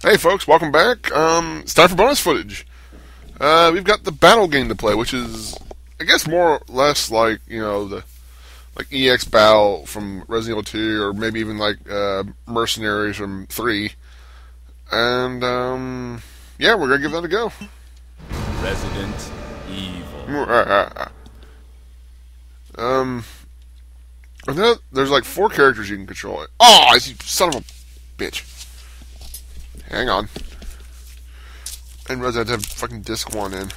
Hey folks, welcome back. Um, it's time for bonus footage. Uh, we've got the battle game to play, which is, I guess, more or less like you know the like EX Battle from Resident Evil 2, or maybe even like uh, Mercenaries from 3. And um, yeah, we're gonna give that a go. Resident Evil. Um, and then there's like four characters you can control. Oh, I see, son of a bitch. Hang on. I didn't realize I had to have fucking disc one in.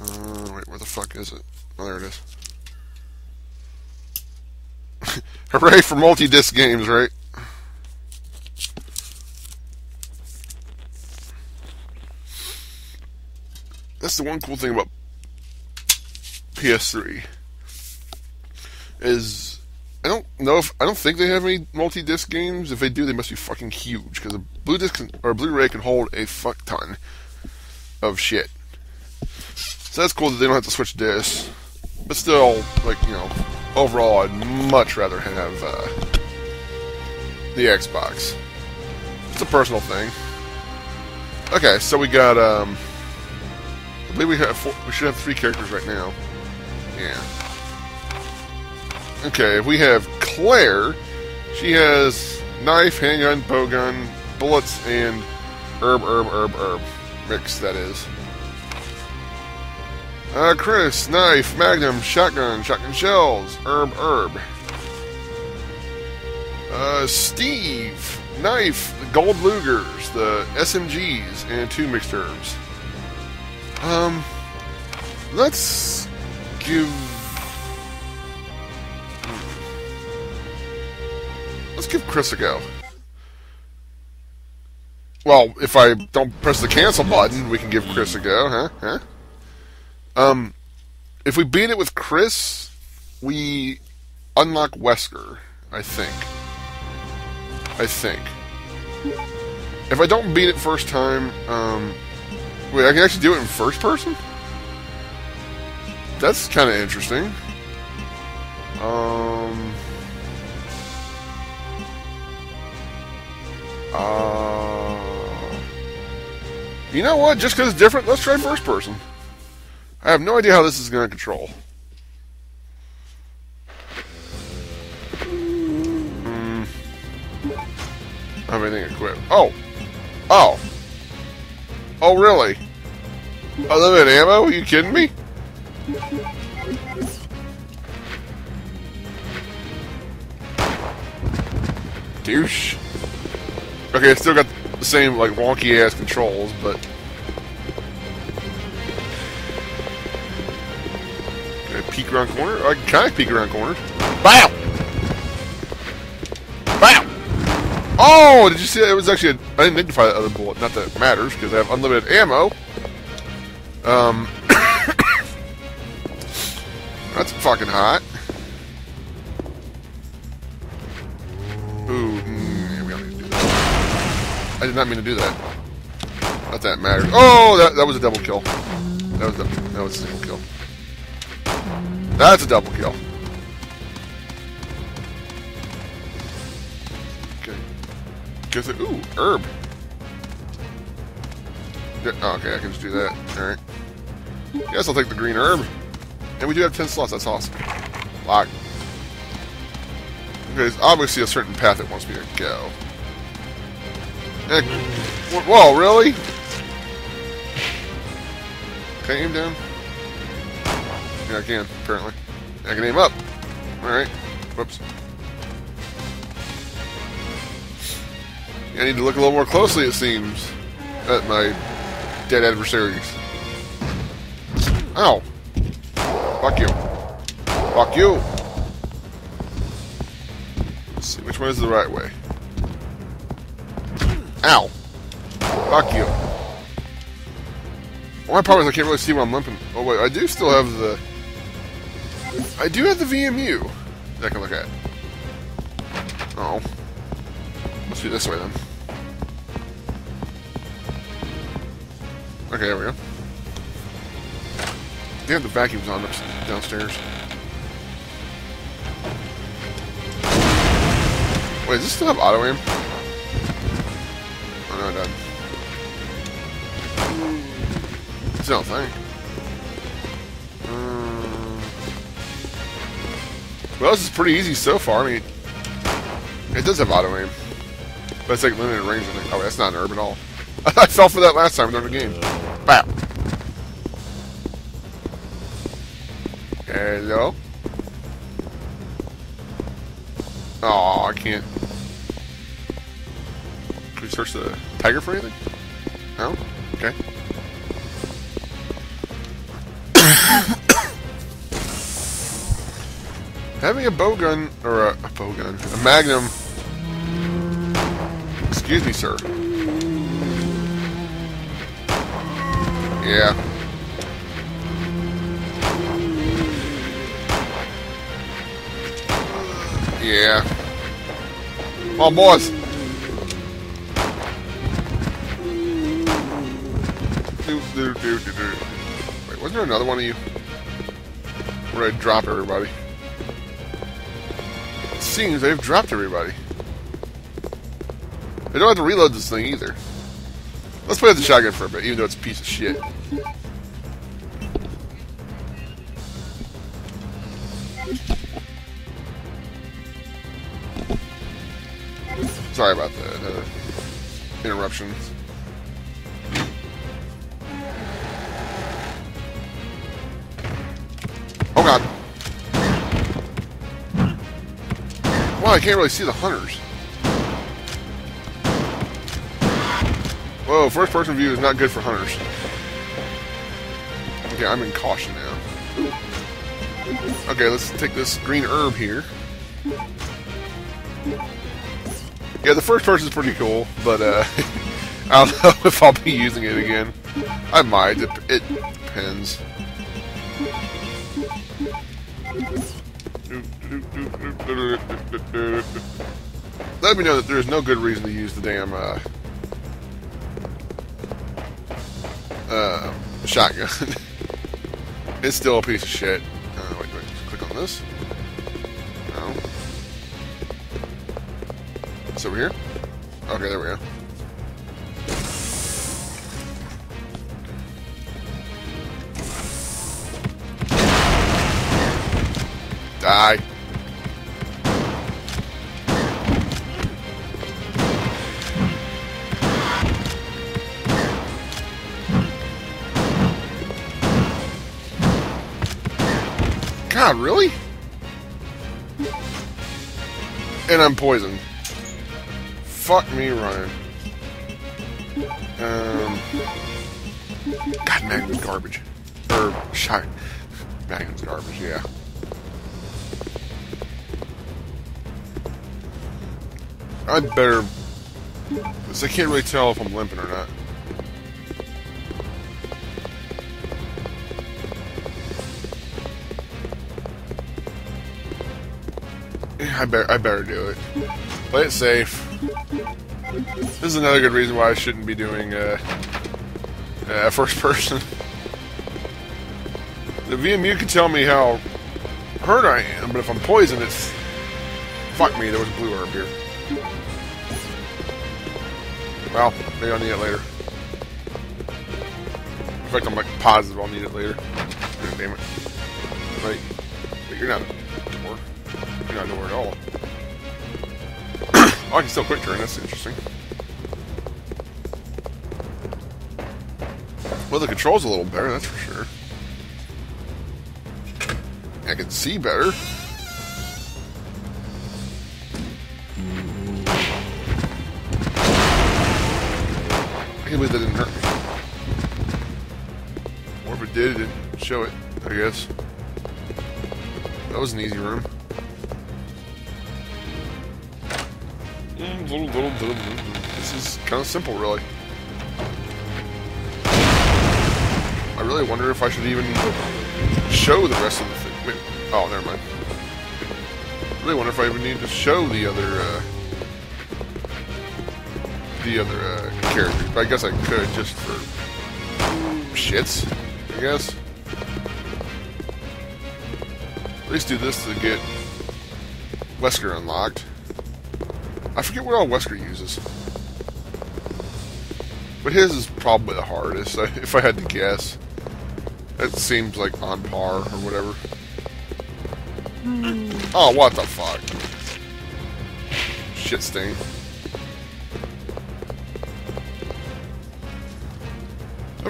Uh, wait, where the fuck is it? Oh, there it is. Hooray for multi-disc games, right? That's the one cool thing about PS3 is I don't know if I don't think they have any multi-disc games. If they do, they must be fucking huge because a blue disc can, or a Blu-ray can hold a fuck ton of shit. So that's cool that they don't have to switch discs. But still, like you know, overall, I'd much rather have uh, the Xbox. It's a personal thing. Okay, so we got um, I believe we have four, we should have three characters right now. Yeah. Okay, we have Claire. She has knife, handgun, bowgun, bullets, and herb, herb, herb, herb. Mix, that is. Uh, Chris, knife, magnum, shotgun, shotgun shells, herb, herb. Uh, Steve, knife, gold Lugers, the SMGs, and two mixed herbs. Um, let's give Let's give Chris a go. Well, if I don't press the cancel button, we can give Chris a go, huh? Huh? Um, if we beat it with Chris, we unlock Wesker, I think. I think. If I don't beat it first time, um, wait, I can actually do it in first person? That's kind of interesting. Um... Uh, you know what? Just because it's different, let's try first person. I have no idea how this is going to control. Hmm. I have anything equipped. Oh. Oh. Oh, really? Unlimited ammo? Are you kidding me? Douche. Okay, it's still got the same, like, wonky-ass controls, but... Can I peek around corner? I can kind of peek around corners. BAM! BAM! Oh, did you see that? It was actually a... I didn't identify that other bullet. Not that it matters, because I have unlimited ammo. Um... That's fucking hot. I did not mean to do that. Not that matters. Oh, that, that was a double kill. That was a, that was a single kill. That's a double kill. Okay. Guess it. Ooh, herb. Okay, I can just do that. All right. Guess I'll take the green herb. And we do have 10 slots. That's awesome. Lock. Okay, there's obviously a certain path it wants me to go. Whoa, really? Can I aim down? Yeah, I can, apparently. I can aim up. Alright. Whoops. I need to look a little more closely, it seems, at my dead adversaries. Ow! Fuck you. Fuck you! Let's see, which one is the right way? Ow! Fuck you. My problem is I can't really see where I'm limping. Oh wait, I do still have the... I do have the VMU that I can look at. Oh. Let's do this way then. Okay, there we go. They have the vacuums on downstairs. Wait, does this still have auto aim? I don't think. Um, well, this is pretty easy so far. I mean, it does have auto aim. But it's like limited range. Oh, that's not an herb at all. I fell for that last time during the game. Bap. Hello? Oh, I can't. Can we search the tiger for anything? No? Okay. Having a bow gun, or a, a bow gun, a magnum. Excuse me, sir. Yeah. Yeah. Come on, boys. Wait, wasn't there another one of you? Where I drop everybody? It seems they've dropped everybody. I don't have to reload this thing either. Let's play with the shotgun for a bit, even though it's a piece of shit. Sorry about the, the uh, interruption. I can't really see the hunters. Whoa, first person view is not good for hunters. Okay, I'm in caution now. Okay, let's take this green herb here. Yeah, the first person is pretty cool, but uh, I don't know if I'll be using it again. I might. It, it depends. Let me know that there's no good reason to use the damn uh, uh, shotgun. it's still a piece of shit. Uh, wait, wait, click on this. No. It's over here? Okay, there we go. Die. God, really? And I'm poisoned. Fuck me, Ryan. Um. God, Magnum's garbage. Or, shot. Magnum's garbage, yeah. I better. Because I can't really tell if I'm limping or not. I better, I better do it. Play it safe. This is another good reason why I shouldn't be doing uh, uh, first person. The VMU can tell me how hurt I am, but if I'm poisoned, it's fuck me. There was a blue herb here. Well, maybe I'll need it later. In fact, I'm like positive I'll need it later. God damn it! Wait, but you're not door. You're not door at all. oh, I can still quick turn. That's interesting. Well, the control's a little better, that's for sure. I can see better. Can't that didn't hurt me. Or if it did, it didn't show it, I guess. That was an easy room. Mm. This is kind of simple, really. I really wonder if I should even show the rest of the thing. Wait, oh, never mind. I really wonder if I even need to show the other, uh, the other uh, characters. But I guess I could just for shits, I guess. At least do this to get Wesker unlocked. I forget what all Wesker uses. But his is probably the hardest, if I had to guess. It seems like on par or whatever. Oh, what the fuck? Shit stain.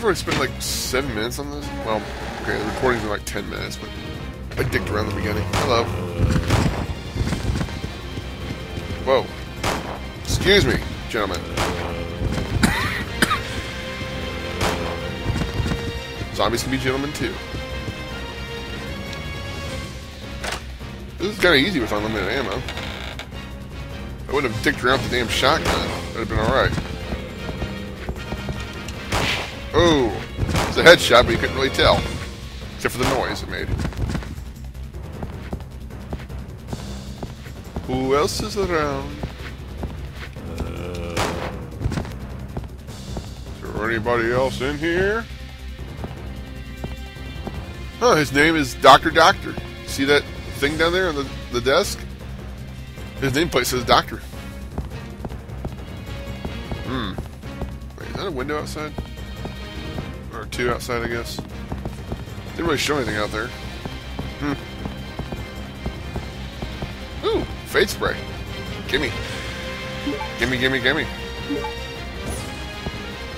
I've already spent like seven minutes on this. Well, okay, the recording's been like ten minutes, but I dicked around the beginning. Hello. Whoa. Excuse me, gentlemen. Zombies can be gentlemen too. This is kind of easy with unlimited ammo. I wouldn't have dicked around the damn shotgun. That'd have been alright. Oh, it's a headshot, but you couldn't really tell. Except for the noise it made. Who else is around? Is there anybody else in here? Huh, his name is Dr. Doctor. See that thing down there on the, the desk? His nameplate says Doctor. Hmm. Wait, is that a window outside? Two outside, I guess. Didn't really show anything out there. Hmm. Ooh, fade spray. Gimme. Gimme, gimme, gimme.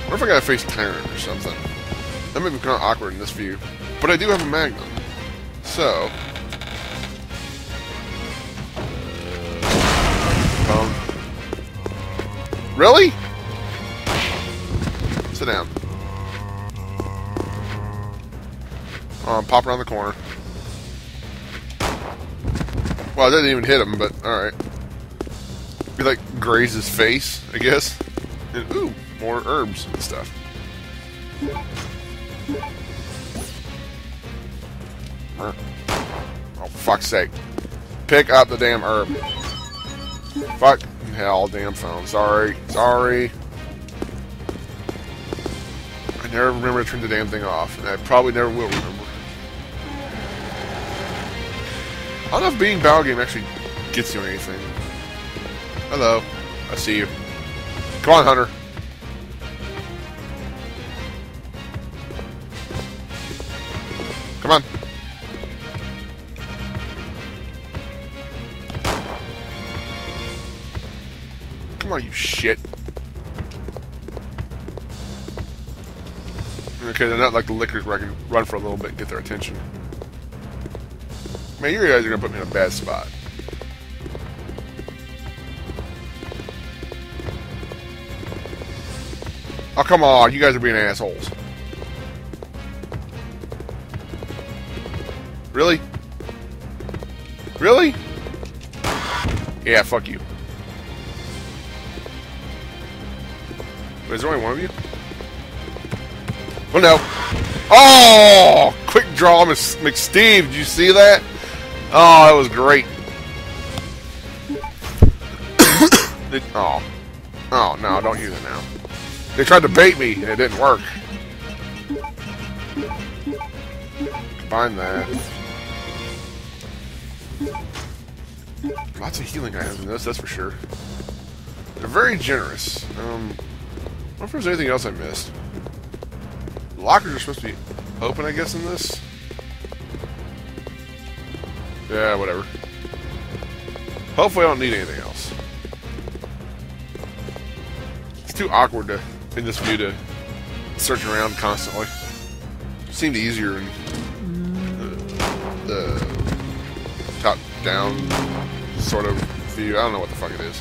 What if I gotta face Tyrant or something? That may be kind of awkward in this view. But I do have a Magnum. So... Um... Really? Sit down. Um, pop around the corner. Well, I didn't even hit him, but alright. He, like, grazed his face, I guess. And, ooh, more herbs and stuff. Oh, fuck's sake. Pick up the damn herb. Fuck hell, damn phone. Sorry. Sorry. I never remember to turn the damn thing off, and I probably never will remember. I don't know if being Battle Game actually gets you anything. Hello. I see you. Come on, Hunter. Come on. Come on, you shit. Okay, they're not like the lickers where I can run for a little bit and get their attention. Man, you guys are gonna put me in a bad spot. Oh, come on. You guys are being assholes. Really? Really? Yeah, fuck you. Wait, is there only one of you? Oh, no. Oh! Quick draw, Miss McSteve. Did you see that? Oh, that was great. oh. Oh, no, don't use it now. They tried to bait me, and it didn't work. Combine that. Lots of healing items in this, that's for sure. They're very generous. Um, I wonder if there's anything else I missed. Lockers are supposed to be open, I guess, in this. Yeah, whatever. Hopefully I don't need anything else. It's too awkward to, in this view to search around constantly. Seemed easier in the, the top-down sort of view. I don't know what the fuck it is.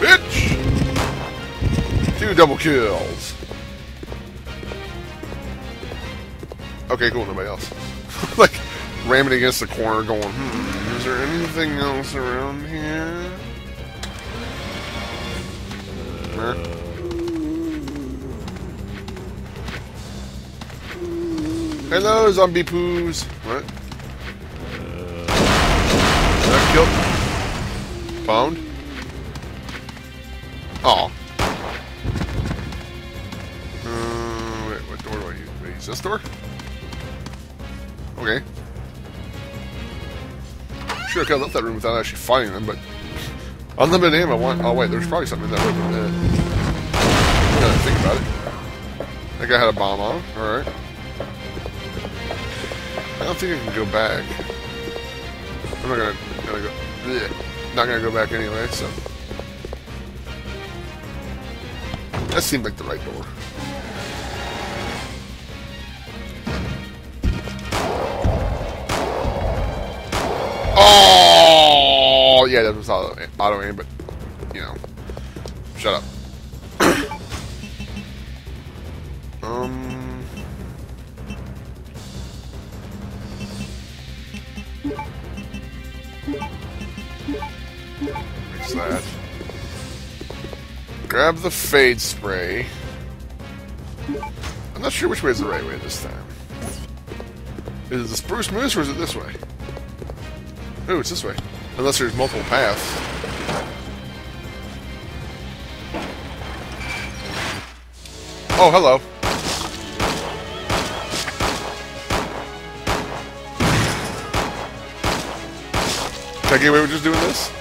Bitch! Two double kills. Okay, cool, nobody else. like, ramming against the corner going, hmm, is there anything else around here? Nah. Hello, zombie poos. What? That killed? Found? Oh. Uh, wait, what door do I use this door? Okay. Sure, I could have left that room without actually fighting them, but Unlimited ammo. One, oh wait, there's probably something in that weapon. Uh, I think about it. That guy had a bomb on. him. All right. I don't think I can go back. I'm not gonna, gonna go. bleh. Not gonna go back anyway. So that seemed like the right door. Oh, yeah, that was auto, auto aim, but you know, shut up. um, that. Grab the fade spray. I'm not sure which way is the right way this time. Is it the spruce moose or is it this way? Ooh, it's this way. Unless there's multiple paths. Oh, hello. Can I get away with just doing this?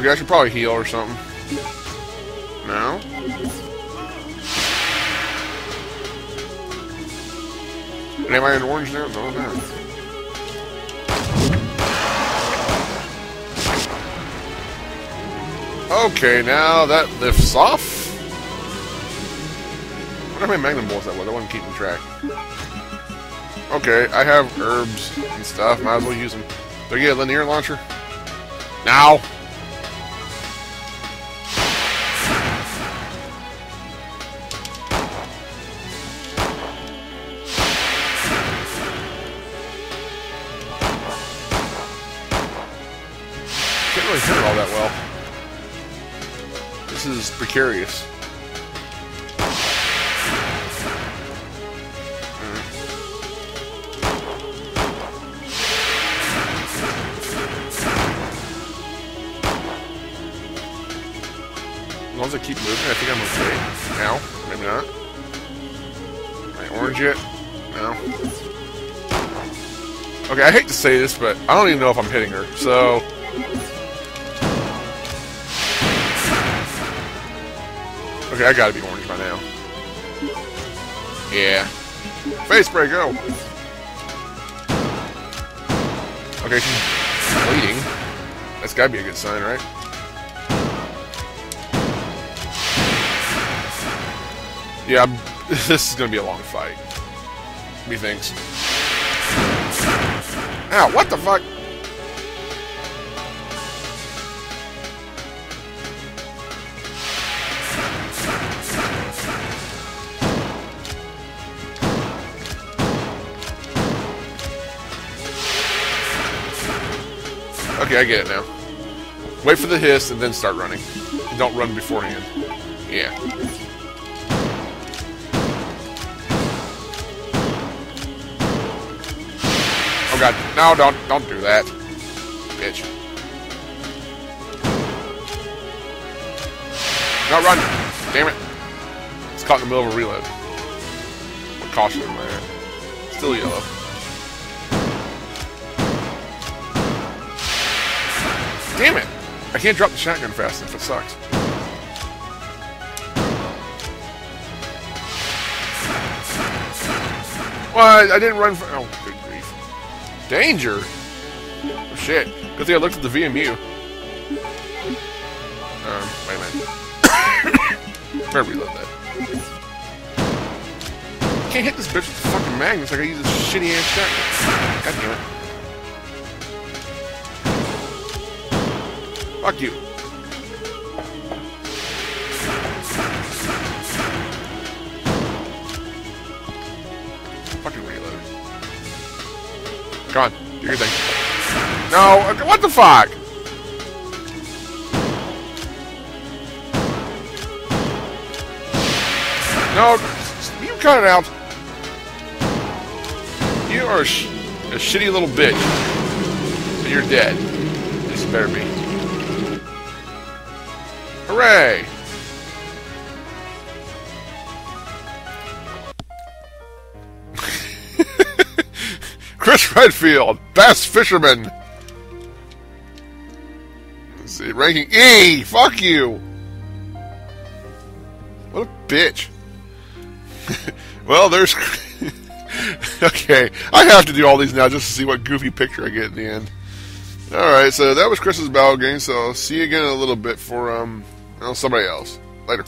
Okay, I should probably heal or something. No? Am I in orange now? No, no. Okay, now that lifts off. I wonder how many magnum bolts that was. I wasn't keeping track. Okay, I have herbs and stuff. Might as well use them. Do I get a linear launcher? Now! Precarious. As long as I keep moving, I think I'm okay. Now, maybe not. I orange it? No. Okay, I hate to say this, but I don't even know if I'm hitting her, so... Okay, I gotta be orange by now. Yeah. Face spray, go! Oh. Okay, she's bleeding. That's gotta be a good sign, right? Yeah, I'm, this is gonna be a long fight. Methinks. Ow, what the fuck? Okay, I get it now. Wait for the hiss and then start running. Don't run beforehand. Yeah. Oh god, no, don't, don't do that. Bitch. No, run! Damn it. It's caught in the middle of a reload. Caution am? Still yellow. Damn it! I can't drop the shotgun fast enough, it sucks. Well, I, I didn't run for. Oh, good grief. Danger! Oh, shit. Good thing I looked at the VMU. Um, wait a minute. Better reload that. I can't hit this bitch with the fucking magnets like I use this shitty ass shotgun. God damn it. Fuck you. Fucking reload. Come on, do your thing. No, what the fuck? No, you cut it out. You are a, sh a shitty little bitch. So you're dead. This better be. Hooray! Chris Redfield, best fisherman. Let's see, ranking E. Fuck you. What a bitch. well, there's. okay, I have to do all these now just to see what goofy picture I get in the end. All right, so that was Chris's battle game. So I'll see you again in a little bit for um, no, somebody else. Later.